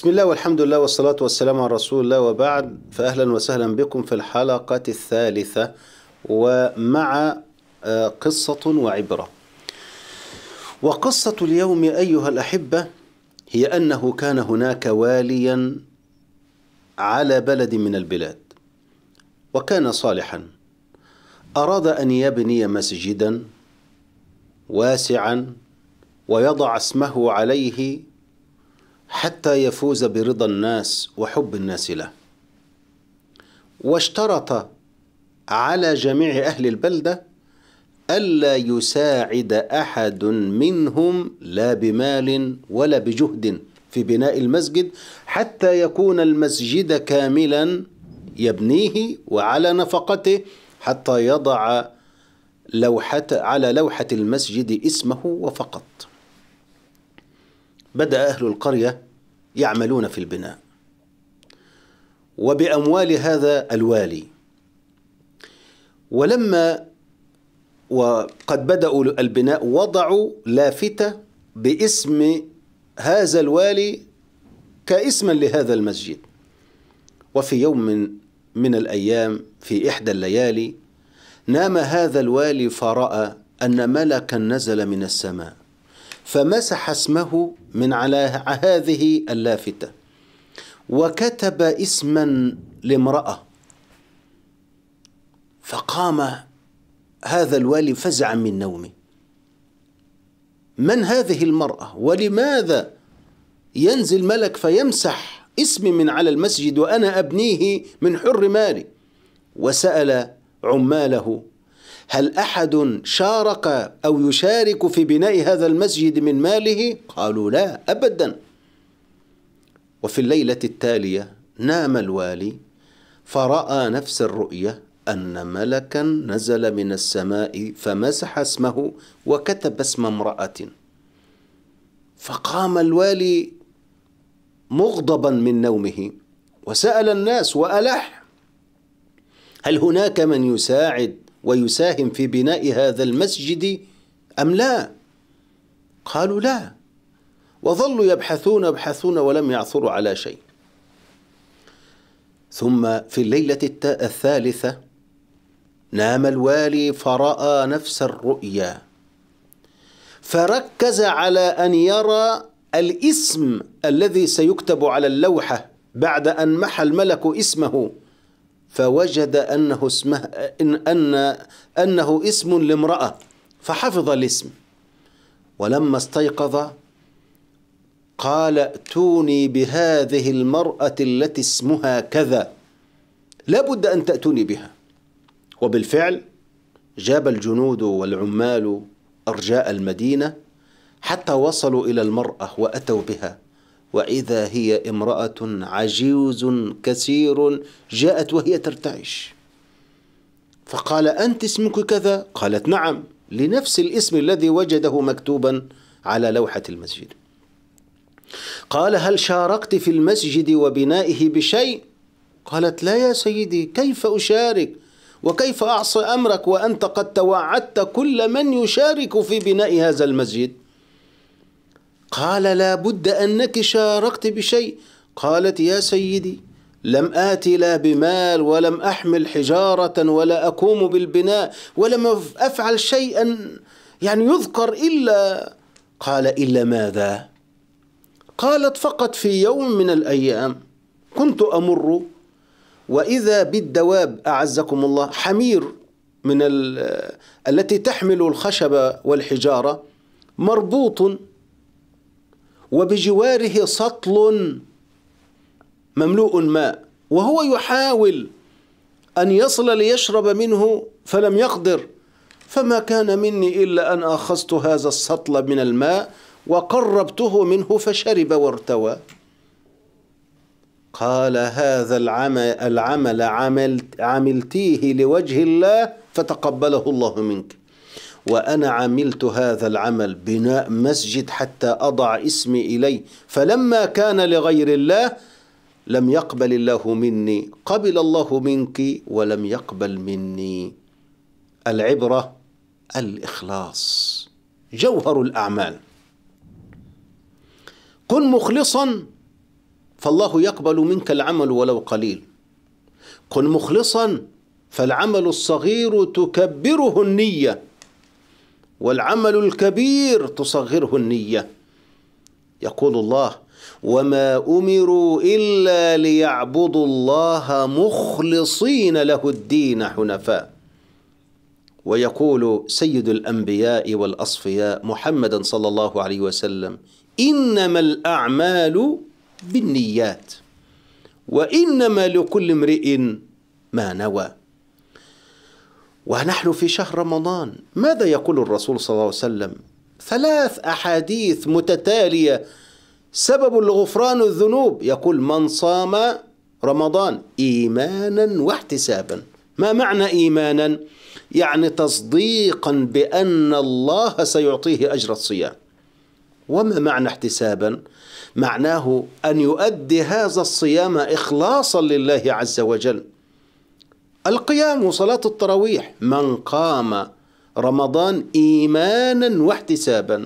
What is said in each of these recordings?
بسم الله والحمد لله والصلاة والسلام على رسول الله وبعد فأهلا وسهلا بكم في الحلقة الثالثة ومع آه، قصة وعبرة. وقصة اليوم أيها الأحبة هي أنه كان هناك واليا على بلد من البلاد وكان صالحا. أراد أن يبني مسجدا واسعا ويضع اسمه عليه حتى يفوز برضا الناس وحب الناس له. واشترط على جميع أهل البلدة ألا يساعد أحد منهم لا بمال ولا بجهد في بناء المسجد حتى يكون المسجد كاملا يبنيه وعلى نفقته حتى يضع لوحة على لوحة المسجد اسمه وفقط. بدأ أهل القرية يعملون في البناء. وبأموال هذا الوالي. ولما وقد بدأوا البناء وضعوا لافتة باسم هذا الوالي كاسما لهذا المسجد. وفي يوم من, من الأيام في إحدى الليالي نام هذا الوالي فرأى أن ملكا نزل من السماء. فمسح اسمه من على هذه اللافتة. وكتب اسما لامرأة. فقام هذا الوالي فزعا من نومه. من هذه المرأة؟ ولماذا ينزل ملك فيمسح اسمي من على المسجد وأنا أبنيه من حر مالي؟ وسأل عماله هل أحد شارك أو يشارك في بناء هذا المسجد من ماله؟ قالوا لا ابدا. وفي الليلة التالية نام الوالي فرأى نفس الرؤية أن ملكا نزل من السماء فمسح اسمه وكتب اسم امرأة. فقام الوالي مغضبا من نومه وسأل الناس وألح هل هناك من يساعد؟ ويساهم في بناء هذا المسجد أم لا؟ قالوا لا. وظلوا يبحثون يبحثون ولم يعثروا على شيء. ثم في الليلة الثالثة نام الوالي فرأى نفس الرؤيا. فركز على أن يرى الاسم الذي سيكتب على اللوحة بعد أن محى الملك اسمه. فوجد أنه اسمه إن أن أنه اسم لامرأة فحفظ الاسم. ولما استيقظ قال ائتوني بهذه المرأة التي اسمها كذا. لابد أن تأتوني بها. وبالفعل جاب الجنود والعمال أرجاء المدينة حتى وصلوا إلى المرأة وأتوا بها. وإذا هي امرأة عجوز كثير جاءت وهي ترتعش. فقال أنت اسمك كذا؟ قالت نعم لنفس الاسم الذي وجده مكتوبا على لوحة المسجد. قال هل شاركت في المسجد وبنائه بشيء؟ قالت لا يا سيدي كيف أشارك؟ وكيف أعصي أمرك؟ وأنت قد توعدت كل من يشارك في بناء هذا المسجد. قال لا بد أنك شاركت بشيء. قالت يا سيدي لم آتي لا بمال ولم أحمل حجارة ولا أقوم بالبناء ولم أفعل شيئا يعني يذكر إلا. قال إلا ماذا؟ قالت فقط في يوم من الأيام كنت أمر وإذا بالدواب أعزكم الله حمير من التي تحمل الخشب والحجارة مربوط وبجواره سطل مملوء ماء وهو يحاول أن يصل ليشرب منه فلم يقدر. فما كان مني إلا أن أخذت هذا السطل من الماء وقربته منه فشرب وارتوى. قال هذا العمل, العمل عملت عملتيه لوجه الله فتقبله الله منك. وأنا عملت هذا العمل بناء مسجد حتى أضع اسمي إليه. فلما كان لغير الله لم يقبل الله مني. قبل الله منك ولم يقبل مني. العبرة الإخلاص. جوهر الأعمال. كن مخلصا فالله يقبل منك العمل ولو قليل. كن مخلصا فالعمل الصغير تكبره النية. والعمل الكبير تصغره النية. يقول الله وما أمروا إلا ليعبدوا الله مخلصين له الدين حنفاء. ويقول سيد الأنبياء والأصفياء محمد صلى الله عليه وسلم إنما الأعمال بالنيات وإنما لكل امرئ ما نوى. ونحن في شهر رمضان. ماذا يقول الرسول صلى الله عليه وسلم؟ ثلاث أحاديث متتالية. سبب لغفران الذنوب. يقول من صام رمضان إيمانا واحتسابا. ما معنى إيمانا؟ يعني تصديقا بأن الله سيعطيه أجر الصيام. وما معنى احتسابا؟ معناه أن يؤدي هذا الصيام إخلاصا لله عز وجل. القيام وصلاة التراويح. من قام رمضان إيمانا واحتسابا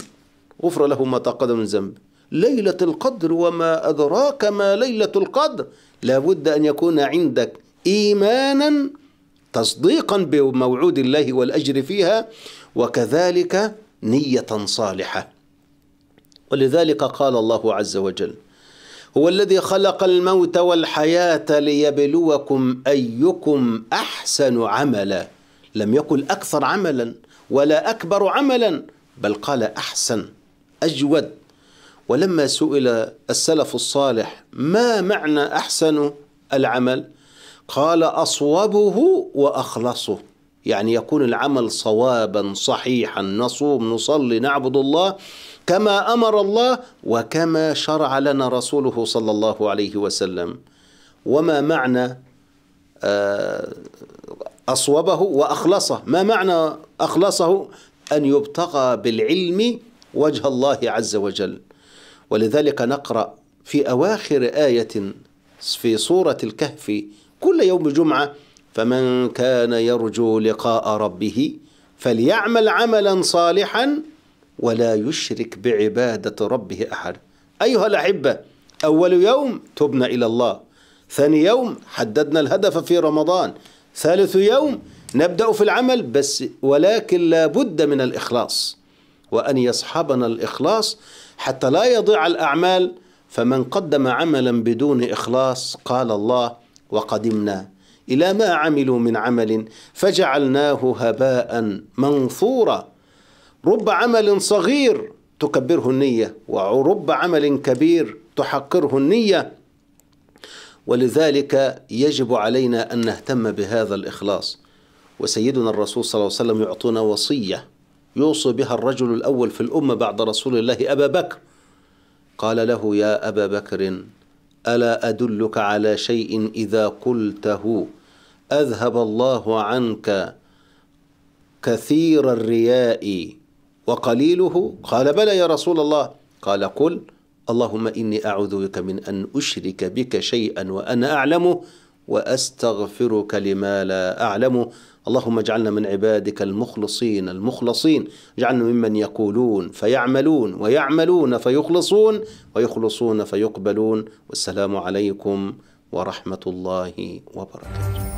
غفر له ما تقدم من ذنبه ليلة القدر وما أدراك ما ليلة القدر. لابد أن يكون عندك إيمانا تصديقا بموعود الله والأجر فيها وكذلك نية صالحة. ولذلك قال الله عز وجل هو الذي خلق الموت والحياة ليبلوكم أيكم أحسن عملا. لم يقل أكثر عملا ولا أكبر عملا بل قال أحسن أجود. ولما سئل السلف الصالح ما معنى أحسن العمل قال أصوبه وأخلصه. يعني يكون العمل صوابا صحيحا. نصوم نصلي نعبد الله كما أمر الله وكما شرع لنا رسوله صلى الله عليه وسلم. وما معنى أصوبه وأخلصه؟ ما معنى أخلصه؟ أن يبتغى بالعلم وجه الله عز وجل. ولذلك نقرأ في أواخر آية في سورة الكهف كل يوم جمعة فمن كان يرجو لقاء ربه فليعمل عملا صالحا ولا يشرك بعبادة ربه أحد. أيها الأحبة أول يوم تبنا إلى الله ثاني يوم حددنا الهدف في رمضان ثالث يوم نبدأ في العمل بس ولكن لا بد من الإخلاص. وأن يصحبنا الإخلاص حتى لا يضيع الأعمال فمن قدم عملا بدون إخلاص قال الله وقدمنا. إلى ما عملوا من عمل فجعلناه هباء منثورا. رب عمل صغير تكبره النية ورب عمل كبير تحقره النية. ولذلك يجب علينا أن نهتم بهذا الإخلاص. وسيدنا الرسول صلى الله عليه وسلم يعطينا وصية يوصي بها الرجل الأول في الأمة بعد رسول الله أبا بكر. قال له يا أبا بكر ألا أدلك على شيء إذا قلته؟ أذهب الله عنك كثير الرياء. وقليله؟ قال بلى يا رسول الله. قال قل اللهم إني أعوذ بك من أن أشرك بك شيئا وأنا أعلمه وأستغفرك لما لا أعلمه. اللهم اجعلنا من عبادك المخلصين المخلصين. اجعلنا ممن يقولون فيعملون ويعملون فيخلصون ويخلصون فيقبلون. والسلام عليكم ورحمة الله وبركاته.